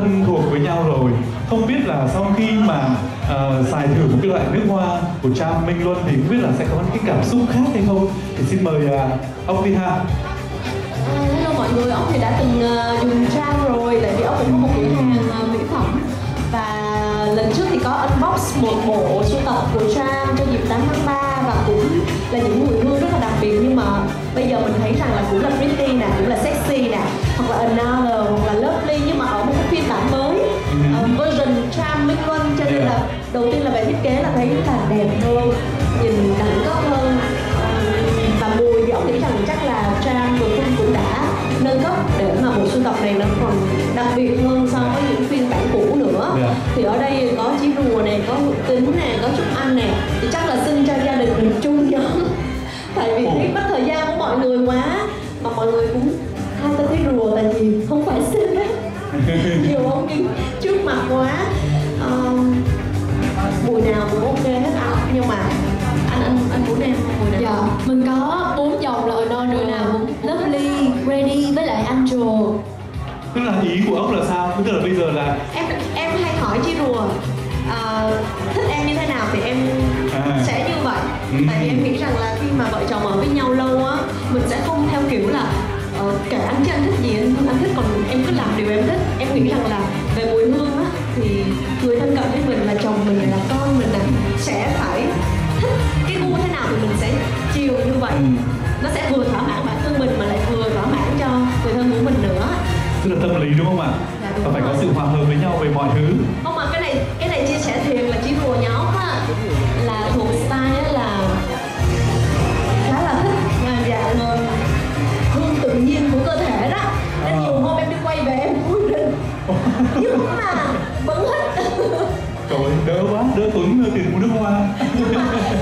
thân thuộc với nhau rồi. Không biết là sau khi mà uh, xài thử một cái loại nước hoa của Trang Minh Luân thì không biết là sẽ có những cái cảm xúc khác hay không? Thì xin mời uh, ông đi ha À, hello mọi người, ông thì đã từng uh, dùng trang rồi tại vì ông cũng có một cửa hàng uh, mỹ phẩm. Và lần trước thì có unbox một bộ sưu tập của trang cho dịp 8 tháng 3 còn đặc biệt hơn so với những phiên bản cũ nữa. Dạ. thì ở đây có chí rùa này có tính này có trúc anh này thì chắc là xin cho gia đình mình chung nhóm tại vì thấy mất thời gian của mọi người quá mà mọi người cũng hai tên thấy rùa tại vì không phải xin đấy nhiều ống kính trước mặt quá. Ờm, mùi nào cũng ok hết ạ nhưng mà anh anh anh muốn em mùi nào? Dạ, mình có ý của ông là sao tức là bây giờ là em em hay hỏi chị rùa à, thích em như thế nào thì em À. sẽ như vậy Ừ. tại vì em nghĩ rằng là khi mà vợ chồng ở với nhau lâu á mình sẽ không theo kiểu là ờ, kể anh chứ anh thích gì anh, anh thích còn em cứ làm điều em thích em nghĩ rằng là về mùi hương á thì người thân cận với mình là chồng mình là con mình là sẽ phải thích cái gu thế nào thì mình sẽ chiều như vậy Ừ. nó sẽ vừa thỏa mãn bản thân mình mà lại vừa thỏa mãn cho người thân của mình nữa tức là tâm lý đúng không ạ? Dạ, và phải có rồi. sự hòa hợp với nhau về mọi thứ. Không mà cái này cái này chia sẻ thiệt là chỉ rùa nhóm á là thuộc style là khá là thích à, ờ, hương tự nhiên của cơ thể đó. Nên nhiều hôm em đi quay về em vui rình nhưng mà vẫn thích. Trời đỡ quá đỡ tốn tiền mua nước hoa.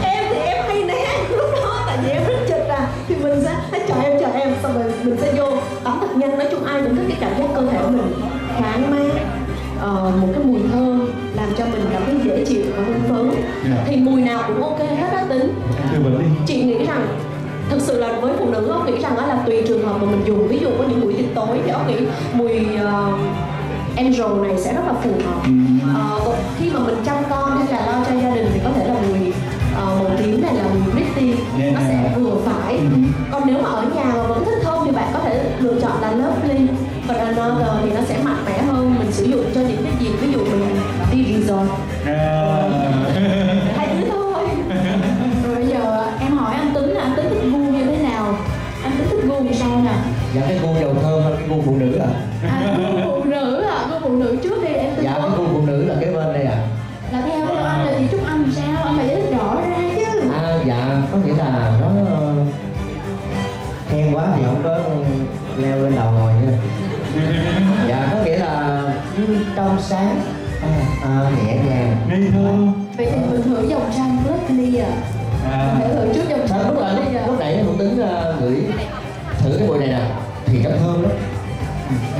Em thì em hay né lúc đó tại vì em rất chật à. Thì mình sẽ "Ê, chờ em chờ em xong rồi mình sẽ vô nhanh nói chung ai cũng thích cái cảm giác cơ thể mình thoáng mát ờ, một cái mùi thơm làm cho mình cảm thấy dễ chịu và hưng phấn Dạ. thì mùi nào cũng ok hết á tính. Đi chị nghĩ rằng thực sự là với phụ nữ ông nghĩ rằng đó là tùy trường hợp mà mình dùng. Ví dụ có những buổi tiệc tối thì ông nghĩ mùi uh, angel này sẽ rất là phù hợp. Ừ. dạ cái gu dầu thơm hay cái gu phụ nữ à? À, gu phụ nữ à, gu phụ nữ trước đi em tư dạ cái vấn gu phụ nữ là cái bên đây à. Là theo của anh là chị Trúc Anh thì sao, anh phải giải thích rõ ra chứ. À dạ có nghĩa là nó ờ, khen quá thì không có leo lên đầu ngồi nha. Dạ có nghĩa là trong sáng à, à, nhẹ nhàng. Ngây thơ Vậy thì mình thử dòng trang Lovely à. À. Mình thử trước dòng trang lúc là lúc, à. lúc nãy hữu tính uh, gửi thử cái mùi này nè thì nó thơm lắm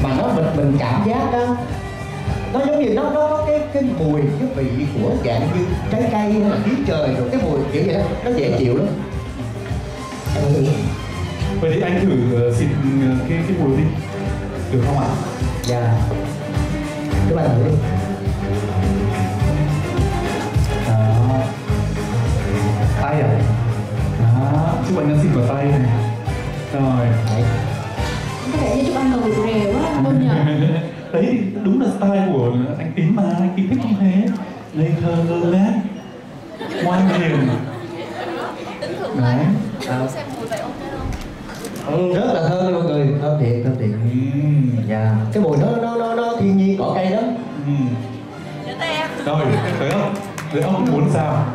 mà nó mình mình cảm giác đó nó giống như nó nó có cái cái mùi cái vị của dạng như trái cây hay là khí trời rồi cái mùi kiểu vậy đó nó dễ chịu lắm. Thử vậy thì anh thử ờ, xịt ờ, cái cái mùi đi. Được không ạ? Dạ. Các bạn thử đi. Đó. Tay à? Đó. Chúc anh đã xịt vào tay này. Rồi. Đấy. Vẻ như còn rụt rè quá Vân nhờ đấy thì đúng là style của anh tín mà anh tín thích như thế? Ngây thơ ngơ ngác ngoan hiền đấy. À, ừ, rất là thơm luôn mọi người. Thơm thiệt thơm thiệt. Ừm. dạ. Cái mùi nó nó nó nó thiên nhiên cỏ cây lắm. Ừm. rồi thấy không rồi ông. Muốn sao?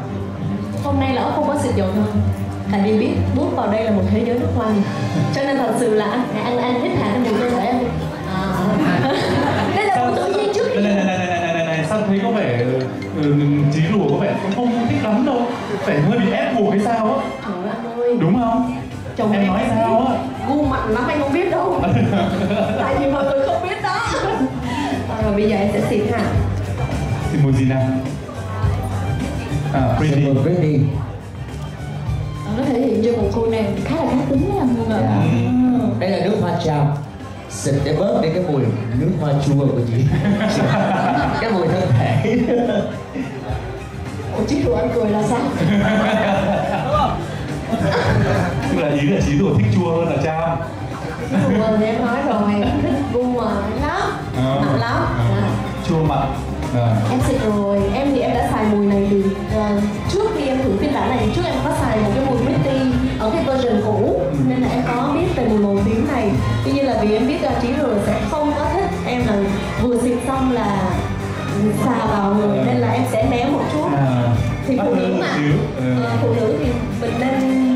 Hôm nay là ông không có xịt dầu thơm tại vì biết bước vào đây là một thế giới nước hoa cho nên thật sự là anh anh anh thích hẳn mùi cơ thể anh à. đây là một tự nhiên trước này này này này này này này sao thấy có vẻ ừ, trí lùa có vẻ cũng không thích lắm đâu. Phải hơi bị ép buộc hay sao á? Trời ơi anh ơi. Đúng không? Chồng em nói sao á? gu mặn lắm anh không biết đâu. Tại vì mọi người không biết đó. À, rồi bây giờ em sẽ xịt ha. Thì mùi gì nào? À pretty. mùi pretty. Nó thể hiện cho một cô nàng khá là cá tính anh Vân ạ Dạ. Đây là nước hoa tràm xịt để bớt đi cái mùi nước hoa chua của chị. Cái mùi thân thể. Ủa chứ rượu anh cười là sao? tức là ý là chí rùa thích chua hơn là Trang Vừa thì em nói rồi, thích gu mà lắm. À. Mặn lắm. À. chua mặn. À. Em xịt rồi, em thì em đã xài mùi này từ ờ, trước khi em thử phiên bản này trước em có xài một cái mùi ở cái version cũ nên là em có biết về mùi màu tím này. Tuy nhiên là vì em biết là trí rồi sẽ không có thích. Em là vừa xịt xong là xà vào người nên là em sẽ né một chút. À, thì phụ nữ mà. xíu. Ừ. ờ, phụ nữ thì mình nên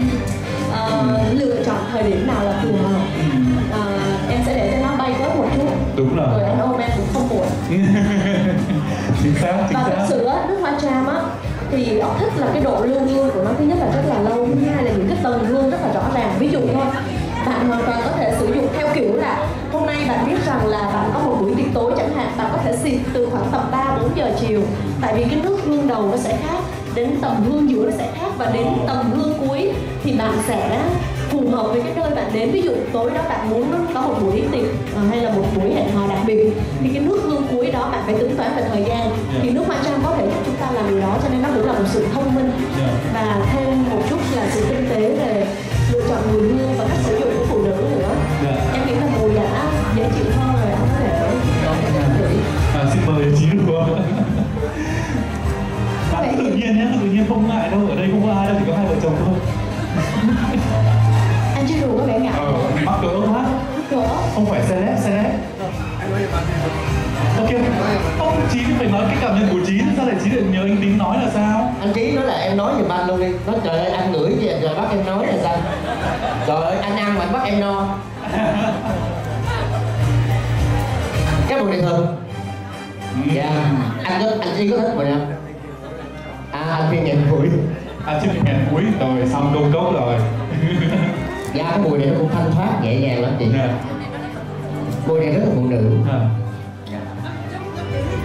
ờ, lựa chọn thời điểm nào là phù hợp. Ừ. Ờ, em sẽ để cho nó bay bớt một chút. Đúng rồi. Rồi anh ôm em cũng không buồn. Chính xác chính và xác. sự á nước hoa tram á thì ốc thích là cái độ lưu hương của nó. Thứ nhất là rất là lâu là bạn có một buổi tiệc tối chẳng hạn bạn có thể xịt từ khoảng tầm 3 4 giờ chiều. Tại vì cái nước hương đầu nó sẽ khác đến tầm hương giữa nó sẽ khác và đến tầm hương cuối thì bạn sẽ phù hợp với cái nơi bạn đến. Ví dụ tối đó bạn muốn có một buổi tiệc ờ, hay là một buổi hẹn hò đặc biệt thì cái nước hương cuối đó bạn phải tính toán về thời gian. Thì nước hoa trang có thể giúp chúng ta làm điều đó cho nên nó cũng là một sự thông minh. Dạ. và thêm một chút là sự tinh tế về lựa chọn mùi hương và cách sử dụng của phụ nữ nữa. Dạ. em nghĩ là mùi đã dễ chịu hơn à, xin mời chí rùa bạn tự nhiên nhé tự nhiên không ngại đâu ở đây không có ai đâu chỉ có hai vợ chồng thôi. Anh chưa đủ có vẻ ngại. Ờ, mắc cỡ quá. Cỡ. Không phải celeb celeb. Ok ông chí phải nói cái cảm nhận của chí sao lại chí lại nhớ anh tính nói là sao? Anh trí nói là em nói giùm anh luôn đi. Nói trời ơi anh ngửi gì rồi bắt em nói là sao? Trời ơi anh ăn mà anh bắt em no. Cái mùi này thơm dạ. Anh có anh trí có thích mùi nào à anh phiên nhạc mũi. À chưa hẹn cuối rồi xong công cốc rồi. Dạ cái mùi này nó cũng thanh thoát nhẹ nhàng lắm chị. Dạ. mùi này rất là phụ nữ. À.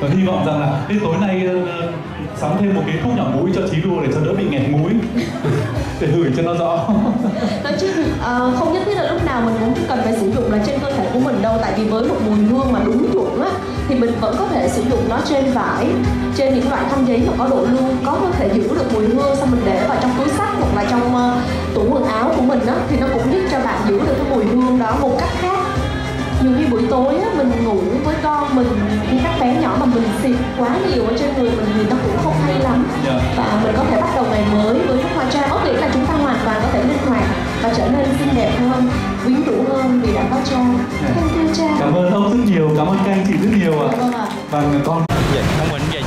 Và hy vọng rằng là đến tối nay ờ, sắm thêm một cái thuốc nhỏ mũi cho chí đua để cho đỡ bị nghẹt mũi. Để gửi cho nó rõ. Nói chứ ờ, không nhất thiết là lúc nào mình cũng cần phải sử dụng là trên cơ thể của mình đâu tại vì với một mùi hương mà đúng chuẩn á thì mình vẫn có thể sử dụng nó trên vải trên những loại khăn giấy mà có độ lưu có thể giữ được mùi hương xong mình để vào trong túi sách hoặc là trong ờ, tủ quần áo của mình á thì nó cũng giúp cho bạn giữ được cái mùi hương đó một cách khác. Nhiều khi buổi tối á, mình ngủ với con mình khi các bé nhỏ mà mình xịt quá nhiều ở trên người mình thì nó cũng không hay lắm. Dạ. và mình có thể bắt đầu ngày mới với nước hoa trang. Có nghĩa là chúng ta hoàn toàn có thể linh hoạt và trở nên xinh đẹp hơn quyến rũ hơn vì đã có trang thank you trang. Cảm ơn ông rất nhiều. Cảm ơn các anh chị rất Vâng, dạ, và người con Vậy, không mình vậy.